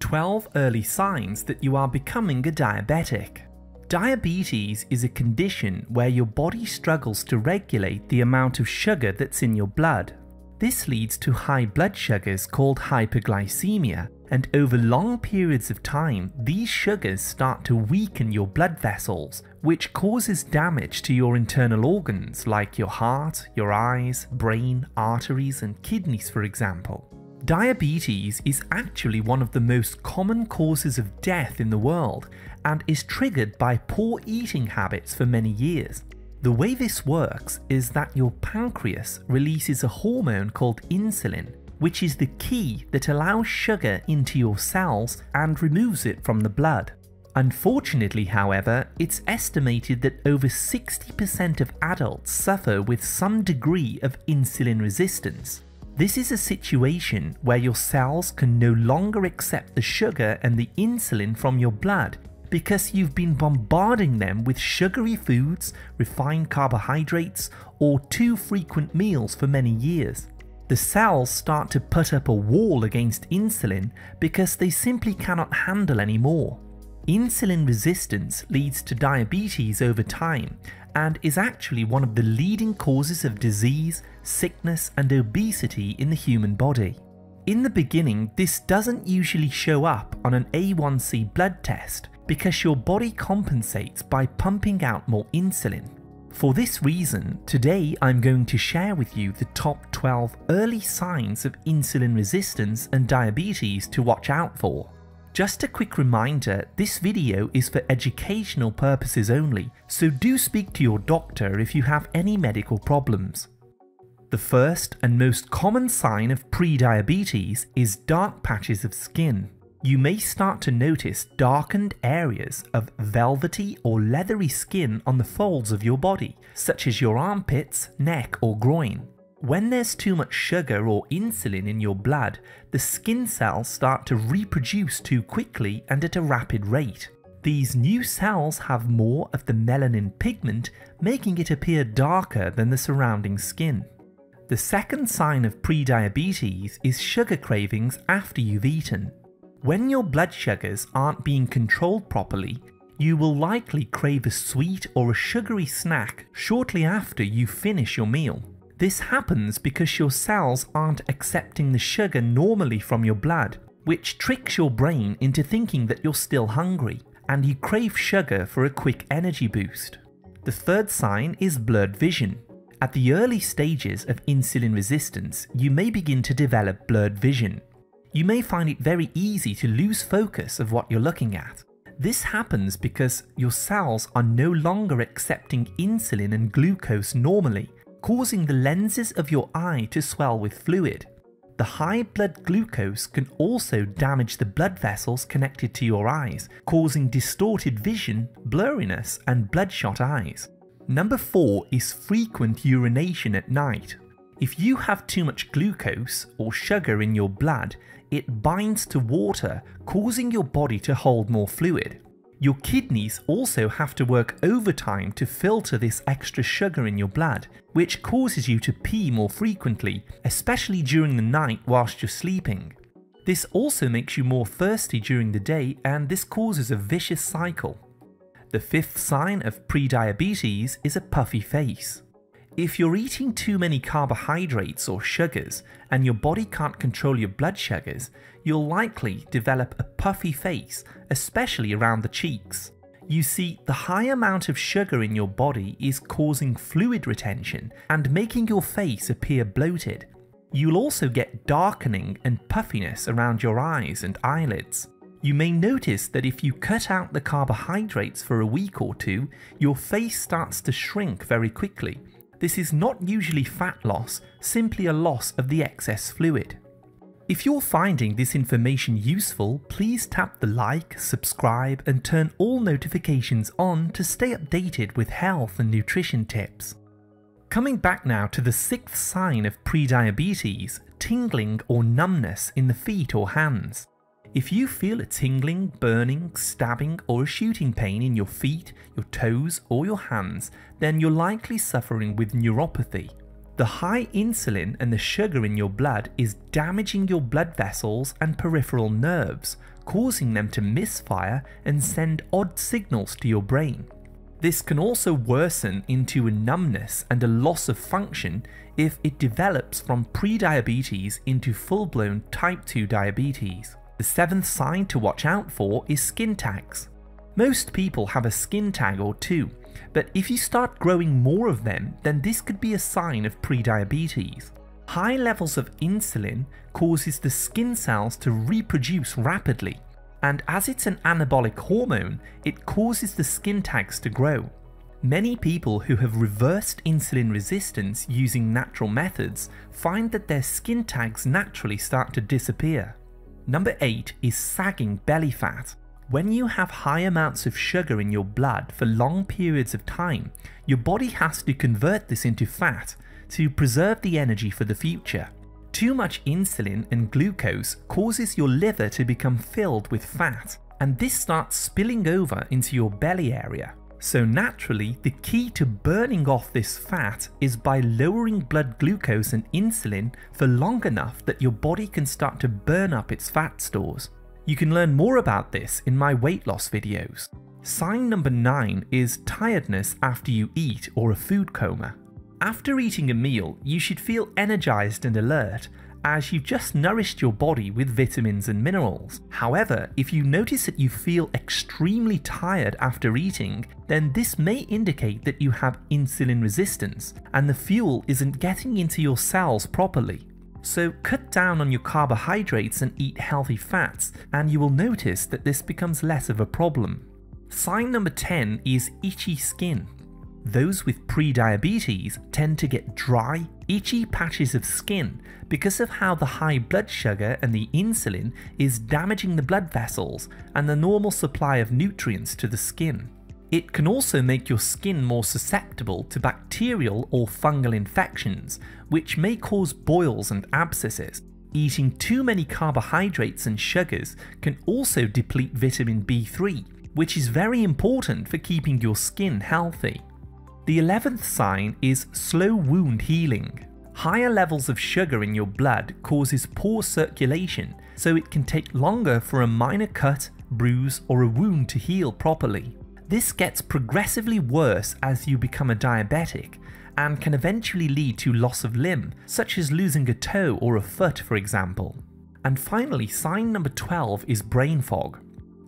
12 early signs that you are becoming a diabetic. Diabetes is a condition where your body struggles to regulate the amount of sugar that's in your blood. This leads to high blood sugars called hyperglycemia, and over long periods of time, these sugars start to weaken your blood vessels, which causes damage to your internal organs like your heart, your eyes, brain, arteries, and kidneys, for example. Diabetes is actually one of the most common causes of death in the world and is triggered by poor eating habits for many years. The way this works is that your pancreas releases a hormone called insulin, which is the key that allows sugar into your cells and removes it from the blood. Unfortunately, however, it's estimated that over 60% of adults suffer with some degree of insulin resistance. This is a situation where your cells can no longer accept the sugar and the insulin from your blood because you've been bombarding them with sugary foods, refined carbohydrates, or too frequent meals for many years. The cells start to put up a wall against insulin because they simply cannot handle any more. Insulin resistance leads to diabetes over time and is actually one of the leading causes of disease, sickness, and obesity in the human body. In the beginning, this doesn't usually show up on an A1C blood test because your body compensates by pumping out more insulin. For this reason, today I'm going to share with you the top 12 early signs of insulin resistance and diabetes to watch out for. Just a quick reminder, this video is for educational purposes only, so do speak to your doctor if you have any medical problems. The first and most common sign of prediabetes is dark patches of skin. You may start to notice darkened areas of velvety or leathery skin on the folds of your body, such as your armpits, neck or groin. When there's too much sugar or insulin in your blood, the skin cells start to reproduce too quickly and at a rapid rate. These new cells have more of the melanin pigment, making it appear darker than the surrounding skin. The second sign of prediabetes is sugar cravings after you've eaten. When your blood sugars aren't being controlled properly, you will likely crave a sweet or a sugary snack shortly after you finish your meal. This happens because your cells aren't accepting the sugar normally from your blood, which tricks your brain into thinking that you're still hungry, and you crave sugar for a quick energy boost. The third sign is blurred vision. At the early stages of insulin resistance, you may begin to develop blurred vision. You may find it very easy to lose focus of what you're looking at. This happens because your cells are no longer accepting insulin and glucose normally, causing the lenses of your eye to swell with fluid. The high blood glucose can also damage the blood vessels connected to your eyes, causing distorted vision, blurriness, and bloodshot eyes. Number 4 is frequent urination at night. If you have too much glucose or sugar in your blood, it binds to water, causing your body to hold more fluid. Your kidneys also have to work overtime to filter this extra sugar in your blood, which causes you to pee more frequently, especially during the night whilst you're sleeping. This also makes you more thirsty during the day and this causes a vicious cycle. The fifth sign of prediabetes is a puffy face. If you're eating too many carbohydrates or sugars and your body can't control your blood sugars, you'll likely develop a puffy face, especially around the cheeks. You see, the high amount of sugar in your body is causing fluid retention and making your face appear bloated. You'll also get darkening and puffiness around your eyes and eyelids. You may notice that if you cut out the carbohydrates for a week or two, your face starts to shrink very quickly. This is not usually fat loss, simply a loss of the excess fluid. If you're finding this information useful, please tap the like, subscribe and turn all notifications on to stay updated with health and nutrition tips. Coming back now to the sixth sign of prediabetes, tingling or numbness in the feet or hands. If you feel a tingling, burning, stabbing or a shooting pain in your feet, your toes or your hands, then you're likely suffering with neuropathy The high insulin and the sugar in your blood is damaging your blood vessels and peripheral nerves, causing them to misfire and send odd signals to your brain. This can also worsen into a numbness and a loss of function if it develops from prediabetes into full-blown type 2 diabetes. The seventh sign to watch out for is skin tags. Most people have a skin tag or two, but if you start growing more of them, then this could be a sign of prediabetes. High levels of insulin causes the skin cells to reproduce rapidly, and as it's an anabolic hormone, it causes the skin tags to grow. Many people who have reversed insulin resistance using natural methods find that their skin tags naturally start to disappear. Number 8 is sagging belly fat. When you have high amounts of sugar in your blood for long periods of time, your body has to convert this into fat to preserve the energy for the future. Too much insulin and glucose causes your liver to become filled with fat, and this starts spilling over into your belly area. So naturally, the key to burning off this fat is by lowering blood glucose and insulin for long enough that your body can start to burn up its fat stores. You can learn more about this in my weight loss videos. Sign number 9 is tiredness after you eat or a food coma. After eating a meal, you should feel energized and alert as you've just nourished your body with vitamins and minerals. However, if you notice that you feel extremely tired after eating, then this may indicate that you have insulin resistance and the fuel isn't getting into your cells properly. So cut down on your carbohydrates and eat healthy fats, and you will notice that this becomes less of a problem. Sign number 10 is itchy skin. Those with prediabetes tend to get dry, itchy patches of skin because of how the high blood sugar and the insulin is damaging the blood vessels and the normal supply of nutrients to the skin. It can also make your skin more susceptible to bacterial or fungal infections, which may cause boils and abscesses. Eating too many carbohydrates and sugars can also deplete vitamin B3, which is very important for keeping your skin healthy. The 11th sign is slow wound healing. Higher levels of sugar in your blood causes poor circulation, so it can take longer for a minor cut, bruise, or a wound to heal properly. This gets progressively worse as you become a diabetic and can eventually lead to loss of limb, such as losing a toe or a foot, for example. And finally, sign number 12 is brain fog.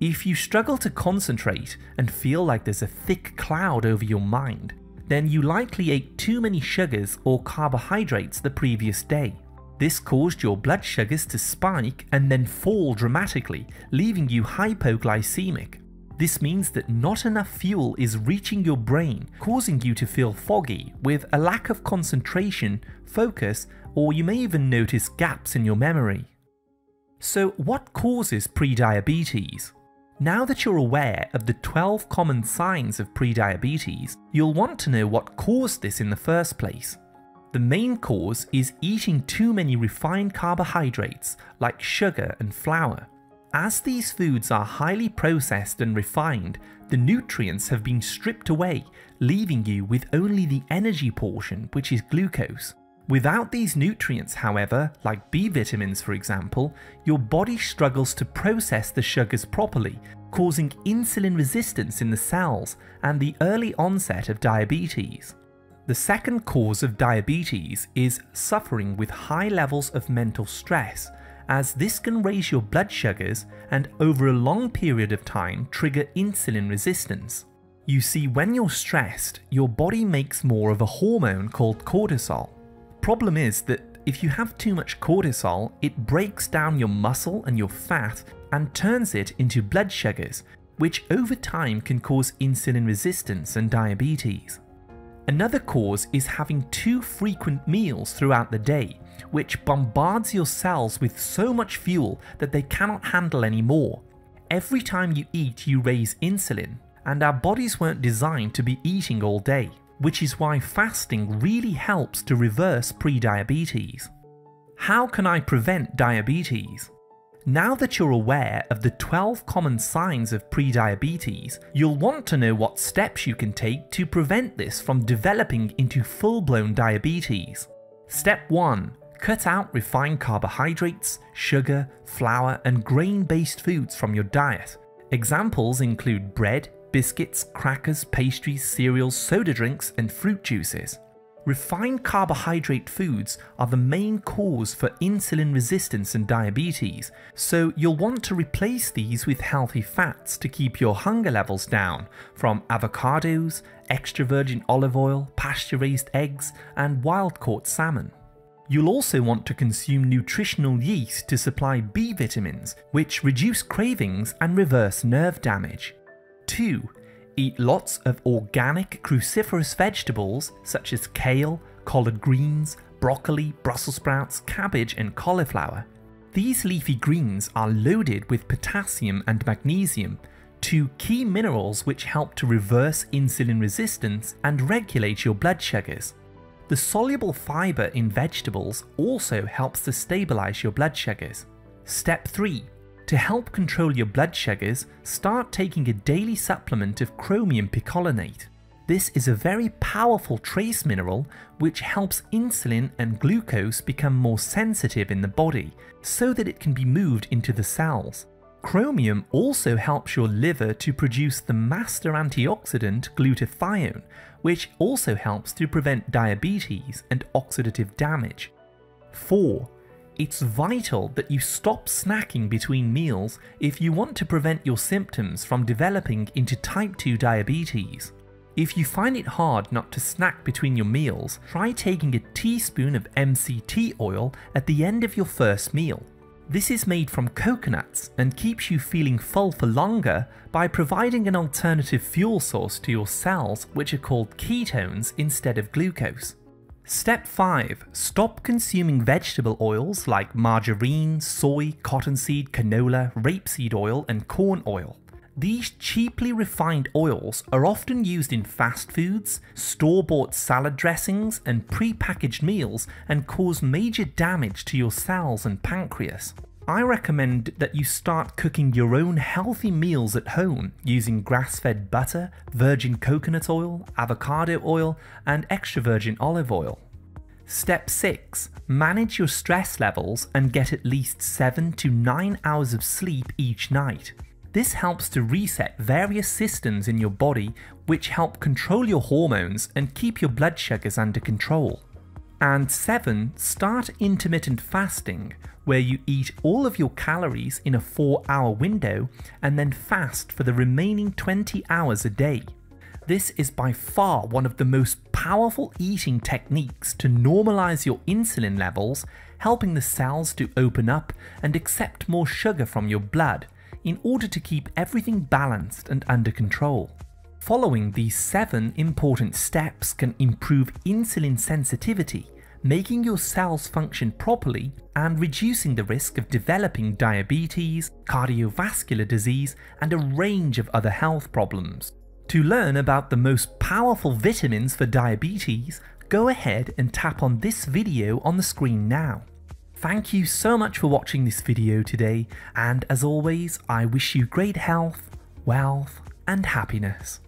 If you struggle to concentrate and feel like there's a thick cloud over your mind, then you likely ate too many sugars or carbohydrates the previous day. This caused your blood sugars to spike and then fall dramatically, leaving you hypoglycemic. This means that not enough fuel is reaching your brain, causing you to feel foggy with a lack of concentration, focus, or you may even notice gaps in your memory. So what causes prediabetes? Now that you're aware of the 12 common signs of prediabetes, you'll want to know what caused this in the first place. The main cause is eating too many refined carbohydrates like sugar and flour. As these foods are highly processed and refined, the nutrients have been stripped away, leaving you with only the energy portion, which is glucose. Without these nutrients, however, like B vitamins for example, your body struggles to process the sugars properly, causing insulin resistance in the cells and the early onset of diabetes. The second cause of diabetes is suffering with high levels of mental stress, as this can raise your blood sugars and over a long period of time trigger insulin resistance. You see, when you're stressed, your body makes more of a hormone called cortisol, problem is that if you have too much cortisol, it breaks down your muscle and your fat and turns it into blood sugars, which over time can cause insulin resistance and diabetes. Another cause is having too frequent meals throughout the day, which bombards your cells with so much fuel that they cannot handle anymore. Every time you eat, you raise insulin, and our bodies weren't designed to be eating all day which is why fasting really helps to reverse prediabetes. How can I prevent diabetes? Now that you're aware of the 12 common signs of prediabetes, you'll want to know what steps you can take to prevent this from developing into full-blown diabetes. Step 1. Cut out refined carbohydrates, sugar, flour, and grain based foods from your diet. Examples include bread, biscuits, crackers, pastries, cereals, soda drinks, and fruit juices. Refined carbohydrate foods are the main cause for insulin resistance and diabetes, so you'll want to replace these with healthy fats to keep your hunger levels down from avocados, extra virgin olive oil, pasture raised eggs, and wild caught salmon. You'll also want to consume nutritional yeast to supply B vitamins, which reduce cravings and reverse nerve damage. 2. Eat lots of organic cruciferous vegetables such as kale, collard greens, broccoli, Brussels sprouts, cabbage, and cauliflower. These leafy greens are loaded with potassium and magnesium, two key minerals which help to reverse insulin resistance and regulate your blood sugars. The soluble fibre in vegetables also helps to stabilise your blood sugars. Step 3. To help control your blood sugars, start taking a daily supplement of chromium picolinate. This is a very powerful trace mineral which helps insulin and glucose become more sensitive in the body so that it can be moved into the cells. Chromium also helps your liver to produce the master antioxidant glutathione, which also helps to prevent diabetes and oxidative damage. 4. It's vital that you stop snacking between meals if you want to prevent your symptoms from developing into type 2 diabetes. If you find it hard not to snack between your meals, try taking a teaspoon of MCT oil at the end of your first meal. This is made from coconuts and keeps you feeling full for longer by providing an alternative fuel source to your cells which are called ketones instead of glucose. Step 5. Stop consuming vegetable oils like margarine, soy, cottonseed, canola, rapeseed oil, and corn oil. These cheaply refined oils are often used in fast foods, store-bought salad dressings, and pre-packaged meals and cause major damage to your cells and pancreas. I recommend that you start cooking your own healthy meals at home using grass fed butter, virgin coconut oil, avocado oil, and extra virgin olive oil. Step 6 Manage your stress levels and get at least 7 to 9 hours of sleep each night. This helps to reset various systems in your body which help control your hormones and keep your blood sugars under control. And 7. Start intermittent fasting, where you eat all of your calories in a 4 hour window and then fast for the remaining 20 hours a day. This is by far one of the most powerful eating techniques to normalize your insulin levels, helping the cells to open up and accept more sugar from your blood in order to keep everything balanced and under control. Following these seven important steps can improve insulin sensitivity, making your cells function properly and reducing the risk of developing diabetes, cardiovascular disease, and a range of other health problems. To learn about the most powerful vitamins for diabetes, go ahead and tap on this video on the screen now. Thank you so much for watching this video today, and as always, I wish you great health, wealth, and happiness.